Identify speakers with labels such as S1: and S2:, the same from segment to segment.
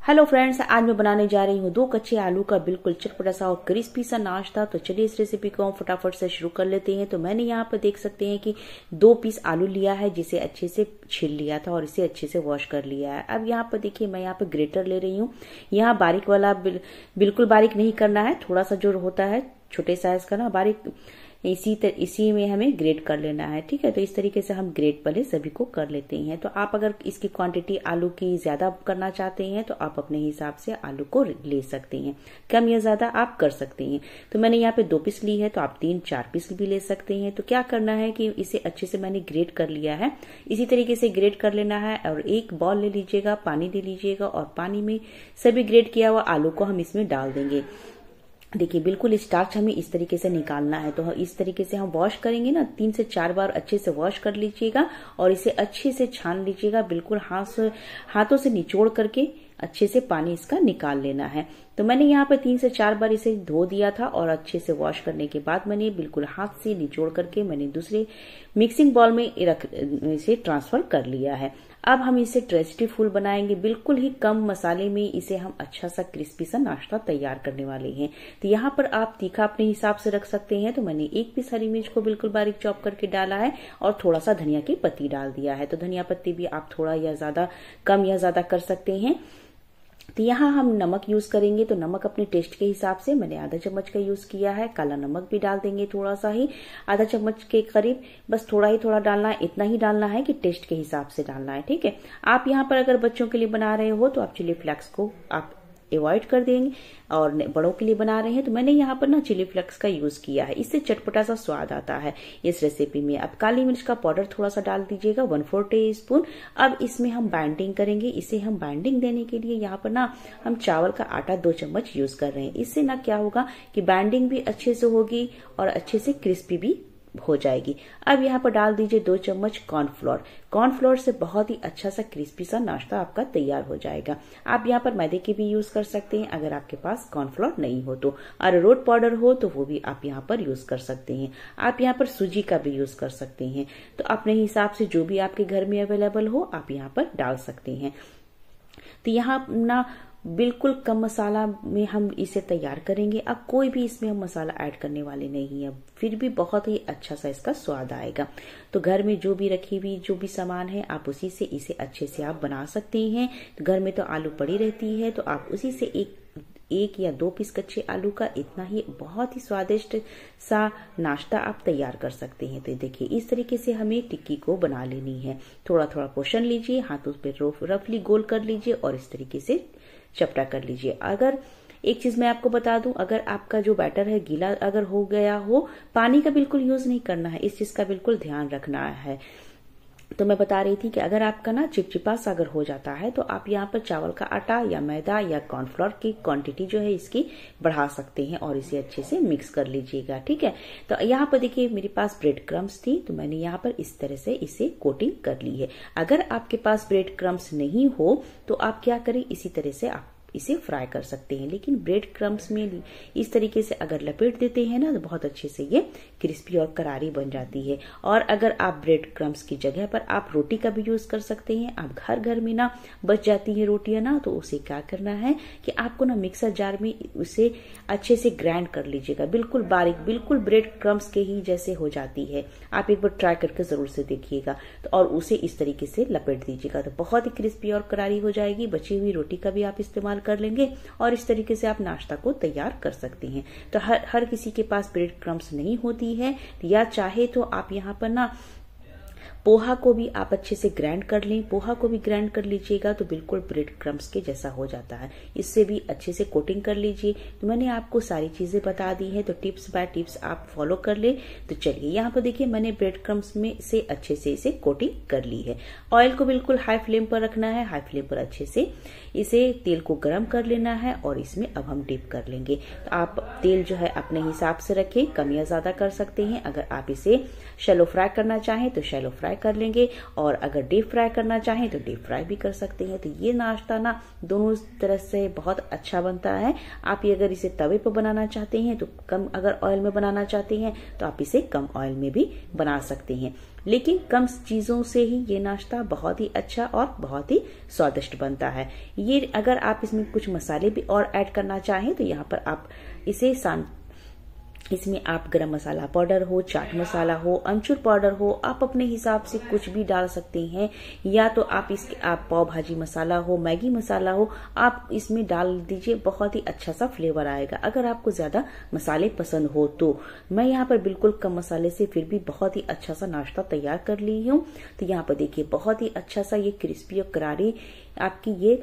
S1: Hello friends आज मैं बनाने जा रही हूँ दो कच्चे आलू का बिल्कुल चटपटा सा और क्रिस्पी सा नाश्ता। तो चलिए इस रेसिपी को हम फटाफट से शुरू कर लेते हैं। तो मैंने यहाँ पर देख सकते हैं कि दो पीस आलू लिया है, जिसे अच्छे से छिल लिया था और इसे अच्छे से वॉश कर लिया है। अब यहाँ पर देखिए, मैं यहाँ पर ग्रेटर ले रही हूँ। यहाँ बारीक वाला बिल्कुल बारीक नहीं करना है, थोड़ा सा जो होता है, छोटे साइज़ का ना, बारीक इसी तर, इसी में हमें ग्रेड कर लेना है ठीक है? तो इस तरीके से हम ग्रेड पहले सभी को कर लेते हैं। तो आप अगर इसकी क्वांटिटी आलू की ज़्यादा करना चाहते हैं तो आप अपने हिसाब से आलू को ले सकते हैं। कम या ज़्यादा आप कर सकते हैं। तो मैंने यहाँ पे दो पीस ली है तो आप तीन चार पीस भी ले सकते हैं। तो क्या करना है कि इसे अच्छे से मैंने ग्रेड कर लिया है। इसी तरीके से ग्रेड कर लेना है और एक बॉल ले लीजिएगा पानी दे लीजिएगा और पानी में सभी ग्रेड किया हुआ आलू को हम इसमें डाल देंगे। देखिए, बिल्कुल स्टार्च हमें इस तरीके से निकालना है तो इस तरीके से हम वॉश करेंगे ना, तीन से चार बार अच्छे से वॉश कर लीजिएगा और इसे अच्छे से छान लीजिएगा, बिल्कुल हाथ हाथों से निचोड़ करके अच्छे से पानी इसका निकाल लेना है। तो मैंने यहाँ पर तीन से चार बार इसे धो दिया था और अच्छे से वॉश करने के बाद मैंने बिल्कुल हाथ से निचोड़ करके मैंने दूसरे मिक्सिंग बॉल में रख, इसे ट्रांसफ़र कर लिया है। अब हम इसे ट्रेस्टी फूल बनाएँगे। बिल्कुल ही कम मसाले में इसे हम अच्छा सा क्रिस्पी सा नाश्ता तैयार करने वाले हैं। तो यहाँ पर आप तीखा अपने हिसाब से रख सकते हैं। तो मैंने एक पीस हरी मिर्च को बिल्कुल बारीक चॉप करके डाला है और थोड़ा सा धनिया की पत्ती डाल दिया है। तो धनिया पत्ती भी आप थोड़ा या ज़्यादा कम या ज़्यादा कर सकते हैं। तो यहाँ हम नमक यूज़ करेंगे तो नमक अपने टेस्ट के हिसाब से मैंने आधा चम्मच का यूज़ किया है। काला नमक भी डाल देंगे थोड़ा सा ही। आधा चम्मच के करीब बस थोड़ा ही थोड़ा डालना है इतना ही डालना है कि टेस्ट के हिसाब से डालना है, ठीक है? आप यहाँ पर अगर बच्चों के लिए बना रहे हो तो आप चिली फ्लेक्स को आप अवॉइड कर देंगे और बड़ों के लिए बना रहे हैं। तो मैंने यहाँ पर ना चिली फ्लेक्स का यूज़ किया है। इससे चटपटा सा स्वाद आता है। इस रेसिपी में अब काली मिर्च का पाउडर थोड़ा सा डाल दीजिएगा वन फोर टी स्पून अब इसमें हम बाइंडिंग करेंगे। इसे हम बाइंडिंग देने के लिए यहाँ पर ना हम चावल का आटा दो चम्मच यूज़ कर रहे हैं। इससे ना क्या होगा कि बाइंडिंग भी अच्छे से होगी और अच्छे से क्रिस्पी भी हो जाएगी। अब यहाँ पर डाल दीजिए दो चम्मच कॉर्नफ्लोर कॉर्नफ्लोर से बहुत ही अच्छा सा क्रिस्पी सा नाश्ता आपका तैयार हो जाएगा। आप यहाँ पर मैदे की भी यूज़ कर सकते हैं अगर आपके पास कॉर्नफ्लोर नहीं हो तो। अरारोट पाउडर हो तो वो भी आप यहाँ पर यूज़ कर सकते हैं। आप यहाँ पर सूजी का भी यूज़ कर सकते हैं। तो अपने हिसाब से जो भी आपके घर में अवेलेबल हो, आप यहाँ पर डाल सकते हैं। तो यहाँ ना बिल्कुल कम मसाला में हम इसे तैयार करेंगे। अब कोई भी इसमें हम मसाला ऐड करने वाले नहीं है। फिर भी बहुत ही अच्छा सा इसका स्वाद आएगा। तो घर में जो भी रखी हुई, जो भी सामान है, आप उसी से इसे अच्छे से आप बना सकते हैं। तो घर में तो आलू पड़ी रहती है तो आप उसी से एक एक या दो पीस कच्चे आलू का इतना ही बहुत ही स्वादिष्ट सा नाश्ता आप तैयार कर सकते हैं। तो देखिए, इस तरीके से हमें टिक्की को बना लेनी है। थोड़ा थोड़ा पोषण लीजिए, हाथों पर रफली गोल कर लीजिए और इस तरीके से चपटा कर लीजिए। अगर एक चीज़ मैं आपको बता दूँ, अगर आपका जो बैटर है गीला अगर हो गया हो, पानी का बिल्कुल यूज़ नहीं करना है। इस चीज़ का बिल्कुल ध्यान रखना है। तो मैं बता रही थी कि अगर आपका ना चिपचिपा सा अगर हो जाता है तो आप यहाँ पर चावल का आटा या मैदा या कॉर्नफ्लोर की क्वांटिटी जो है इसकी बढ़ा सकते हैं और इसे अच्छे से मिक्स कर लीजिएगा, ठीक है? तो यहाँ पर देखिए, मेरे पास ब्रेड क्रम्स थी तो मैंने यहाँ पर इस तरह से इसे कोटिंग कर ली है। अगर आपके पास ब्रेड क्रम्स नहीं हो तो आप क्या करें, इसी तरह से आप इसे फ्राई कर सकते हैं। लेकिन ब्रेड क्रम्स में इस तरीके से अगर लपेट देते हैं ना तो बहुत अच्छे से ये क्रिस्पी और करारी बन जाती है। और अगर आप ब्रेड क्रम्स की जगह पर आप रोटी का भी यूज़ कर सकते हैं। आप घर घर में ना बच जाती है रोटियाँ ना तो उसे क्या करना है कि आपको ना मिक्सर जार में उसे अच्छे से ग्राइंड कर लीजिएगा। बिल्कुल बारीक, बिल्कुल ब्रेड क्रम्स के ही जैसे हो जाती है। आप एक बार ट्राई करके ज़रूर से देखिएगा। तो और उसे इस तरीके से लपेट दीजिएगा। तो बहुत ही क्रिस्पी और करारी हो जाएगी। बची हुई रोटी का भी आप इस्तेमाल कर लेंगे और इस तरीके से आप नाश्ता को तैयार कर सकते हैं। तो हर हर किसी के पास ब्रेड क्रम्स नहीं होती है। या चाहे तो आप यहाँ पर ना पोहा को भी आप अच्छे से ग्राइंड कर लें। पोहा को भी ग्राइंड कर लीजिएगा तो बिल्कुल ब्रेड क्रम्स के जैसा हो जाता है। इससे भी अच्छे से कोटिंग कर लीजिए। तो मैंने आपको सारी चीज़ें बता दी है तो टिप्स बाय टिप्स आप फॉलो कर ले। तो चलिए, यहाँ पर देखिए मैंने ब्रेड क्रम्स में से अच्छे से इसे कोटिंग कर ली है। ऑयल को बिल्कुल हाई फ्लेम पर रखना है हाई फ्लेम पर अच्छे से इसे तेल को गर्म कर लेना है और इसमें अब हम डिप कर लेंगे। तो आप तेल जो है अपने हिसाब से रखें, कम या ज़्यादा कर सकते हैं। अगर आप इसे शेलो फ्राई करना चाहें तो शेलो फ्राई कर लेंगे और अगर डीप फ्राई करना चाहें तो डीप फ्राई भी कर सकते हैं। तो ये नाश्ता ना दोनों तरह से बहुत अच्छा बनता है। आप ये अगर इसे तवे पर बनाना चाहते हैं तो कम अगर ऑयल में बनाना चाहते हैं तो आप इसे कम ऑयल में भी बना सकते हैं। लेकिन कम चीज़ों से ही ये नाश्ता बहुत ही अच्छा और बहुत ही स्वादिष्ट बनता है। ये अगर आप इसमें कुछ मसाले भी और ऐड करना चाहें तो यहाँ पर आप इसे इसमें आप गरम मसाला पाउडर हो, चाट मसाला हो, अमचूर पाउडर हो, आप अपने हिसाब से कुछ भी डाल सकते हैं। या तो आप इसके, आप पाव भाजी मसाला हो, मैगी मसाला हो, आप इसमें डाल दीजिए, बहुत ही अच्छा सा फ्लेवर आएगा। अगर आपको ज़्यादा मसाले पसंद हो तो। मैं यहाँ पर बिल्कुल कम मसाले से फिर भी बहुत ही अच्छा सा नाश्ता तैयार कर ली हूँ। तो यहाँ पर देखिए, बहुत ही अच्छा सा ये क्रिस्पी और करारी आपकी ये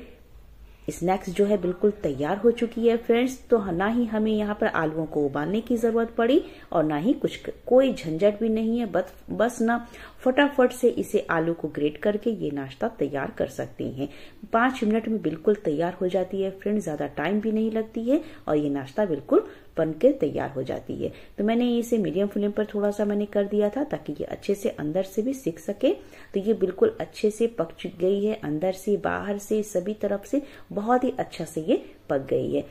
S1: स्नैक्स जो है बिल्कुल तैयार हो चुकी है, फ्रेंड्स। तो ना ही हमें यहाँ पर आलुओं को उबालने की ज़रूरत पड़ी और ना ही कुछ कोई झंझट भी नहीं है। बस बस ना फटाफट से इसे आलू को ग्रेट करके ये नाश्ता तैयार कर सकते हैं। पाँच मिनट में बिल्कुल तैयार हो जाती है, फ्रेंड्स। ज़्यादा टाइम भी नहीं लगती है और ये नाश्ता बिल्कुल बन के तैयार हो जाती है। तो मैंने इसे मीडियम फ्लेम पर थोड़ा सा मैंने कर दिया था ताकि ये अच्छे से अंदर से भी सीख सके। तो ये बिल्कुल अच्छे से पक चुक गई है, अंदर से, बाहर से, सभी तरफ़ से बहुत ही अच्छा से ये पक गई है।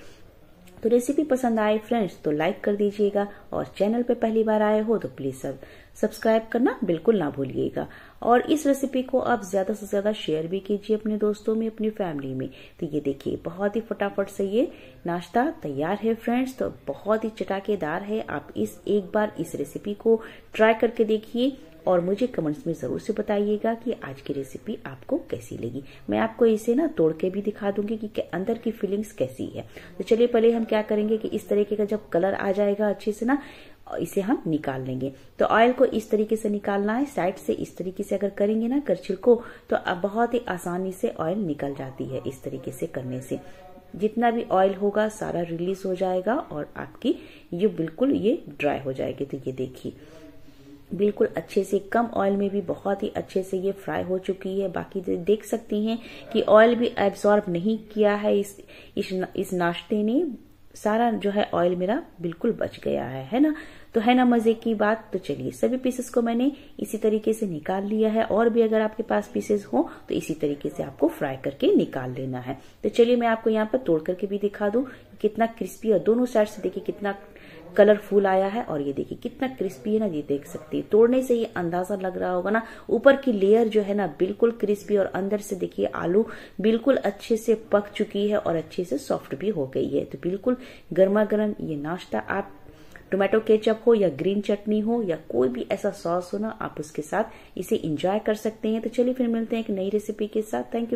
S1: तो रेसिपी पसंद आए फ्रेंड्स तो लाइक कर दीजिएगा और चैनल पे पहली बार आए हो तो प्लीज़ सब सब्सक्राइब करना बिल्कुल ना भूलिएगा। और इस रेसिपी को आप ज़्यादा से ज़्यादा शेयर भी कीजिए अपने दोस्तों में, अपनी फैमिली में। तो ये देखिए, बहुत ही फटाफट से ये नाश्ता तैयार है फ्रेंड्स तो बहुत ही चटाकेदार है। आप इस, एक बार इस रेसिपी को ट्राई करके देखिए और मुझे कमेंट्स में ज़रूर से बताइएगा कि आज की रेसिपी आपको कैसी लगी। मैं आपको इसे ना तोड़ के भी दिखा दूँगी कि अंदर की फीलिंग्स कैसी है। तो चलिए, पहले हम क्या करेंगे कि इस तरीके का जब कलर आ जाएगा अच्छे से ना इसे हम निकाल लेंगे। तो ऑयल को इस तरीके से निकालना है साइड से इस तरीके से अगर करेंगे ना करछिल को तो बहुत ही आसानी से ऑयल निकल जाती है इस तरीके से करने से। जितना भी ऑयल होगा सारा रिलीज़ हो जाएगा और आपकी ये बिल्कुल ये ड्राई हो जाएगी। तो ये देखिए बिल्कुल अच्छे से कम ऑयल में भी बहुत ही अच्छे से ये फ्राई हो चुकी है। बाकी देख सकती हैं कि ऑयल भी एब्सॉर्ब नहीं किया है इस इस, इस नाश्ते ने। सारा जो है ऑयल मेरा बिल्कुल बच गया है है ना? तो है ना मज़े की बात? तो चलिए, सभी पीसेस को मैंने इसी तरीके से निकाल लिया है। और भी अगर आपके पास पीसेस हो तो इसी तरीके से आपको फ्राई करके निकाल लेना है। तो चलिए, मैं आपको यहाँ पर तोड़ करके भी दिखा दू कितना क्रिस्पी और दोनों साइड से देखिए कितना कलरफुल आया है और ये देखिए कितना क्रिस्पी है ना, ये देख सकते हैं। तोड़ने से ये अंदाज़ा लग रहा होगा ना, ऊपर की लेयर जो है ना, बिल्कुल क्रिस्पी और अंदर से देखिए आलू बिल्कुल अच्छे से पक चुकी है और अच्छे से सॉफ्ट भी हो गई है। तो बिल्कुल गर्मा गर्म ये नाश्ता, आप टोमेटो केचप हो या ग्रीन चटनी हो या कोई भी ऐसा सॉस हो ना, आप उसके साथ इसे इंजॉय कर सकते हैं। तो चलिए फिर मिलते हैं एक नई रेसिपी के साथ। Thank you